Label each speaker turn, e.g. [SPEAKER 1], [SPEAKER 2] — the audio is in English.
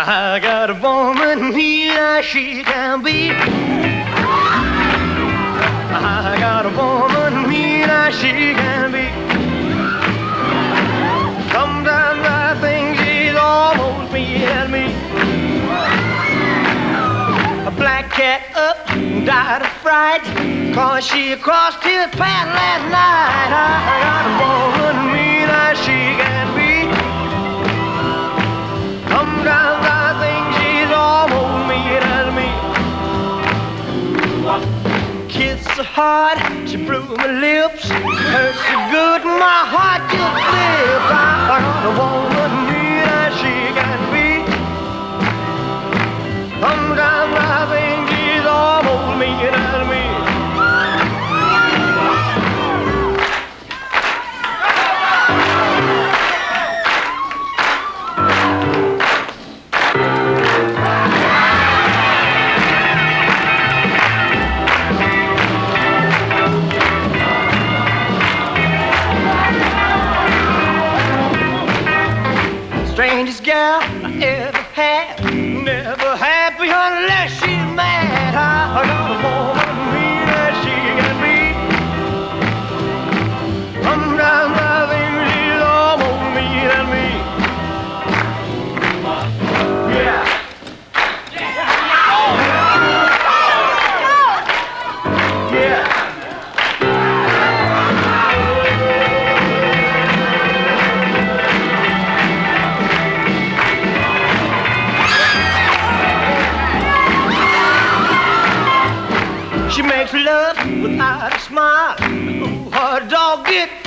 [SPEAKER 1] I got a woman here, she can be. I got a woman here, she can be. Sometimes I think she's almost and me. A black cat up died of fright, cause she crossed his path last night. I got a woman here, she can Her she blew my lips. Hurt so good, my heart just slipped. I ever had. Never She makes love without a smile. Ooh, her dog get